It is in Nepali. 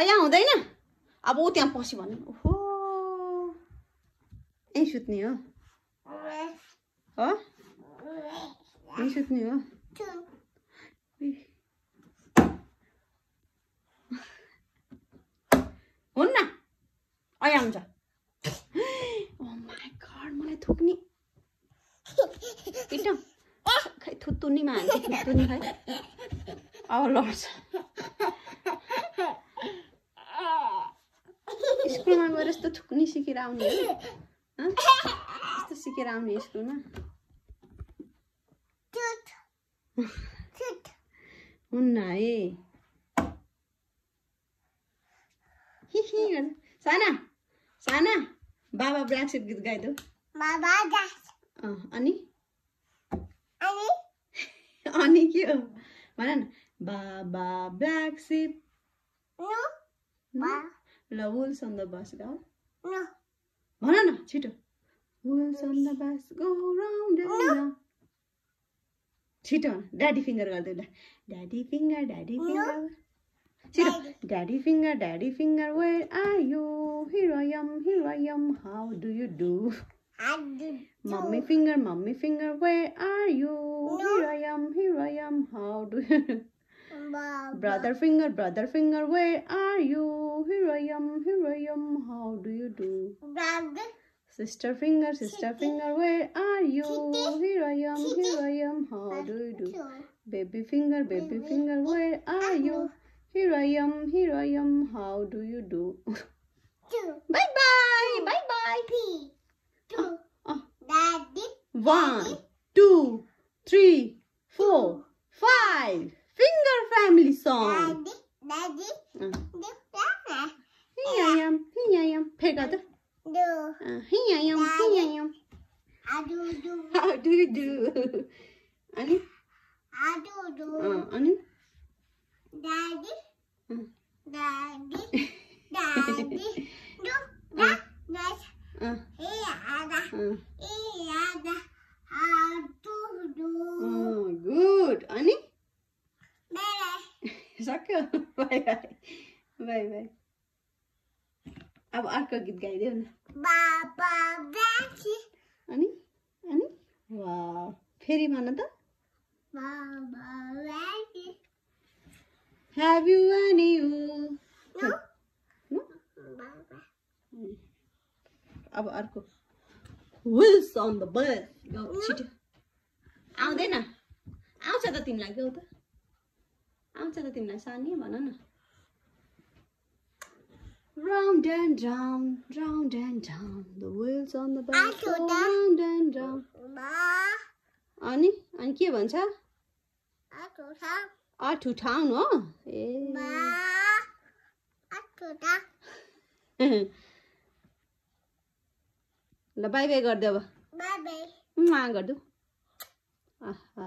यहाँ हुँदैन? अब ऊ त्यहाँ पस्यो भने ओहो। यहीँ सुत्ने हो। हो? यहीँ सुत्ने हो। हुन्न। आउँछ माई गड मलाई थुक्ने। खै थुत्तुनीमा हाल्छ थुत्तुनी खै। अब लड्छ। स्कुलमा गएर यस्तो थुक्ने सिकेर आउने हो? यस्तो सिकेर आउने स्कुलमा हुन्न है। साना साना बाबा ब्ल्याक सिप गीत गाइदेऊ। अँ, अनि? अनि? के हो? भन न। बाबा ब्ल्याक सिप Lawls on the bus go. No. Banana, cheetah. Wheels on the bus go round and no. round. Daddy finger kaldı. Daddy finger, daddy finger. Cheetah, daddy. daddy finger, daddy finger, where are you? Here I am, here I am, how do you do? Mummy finger, mummy finger, where are you? No. Here I am, here I am, how do you do? Brother finger, brother finger, where are you? Here I am, here I am, how do you do? Sister finger, sister finger, where are you? Here I am, here I am, how do you do? Baby finger, baby finger, where are you? Here I am, here I am, how do you do? bye bye, bye bye. One, two, three, four, five. Finger family song. Daddy. Uh, Duh. Ah. Adu du. Adu du. Ani? Adu du. Ani? Du. Ada. Ada. Adu du. Oh, good. Ani? Bye bye. Bye bye. अब अर्को गीत गाइदेऊ न। अनि? अनि? फेरि भन त। Have you any wool? अब अर्को। Bus. गाउ छिटो आउँदैन। आउँछ त तिमीलाई गाउ त। आउँछ त तिमीलाई सानी भन न। Round and round, round and round, the wheels on the bus go round and round. अनि अनि के भन्छ अठु ठाउँ हो ए ल बाई बाई गरिदेऊ अब गरिदेऊ आहा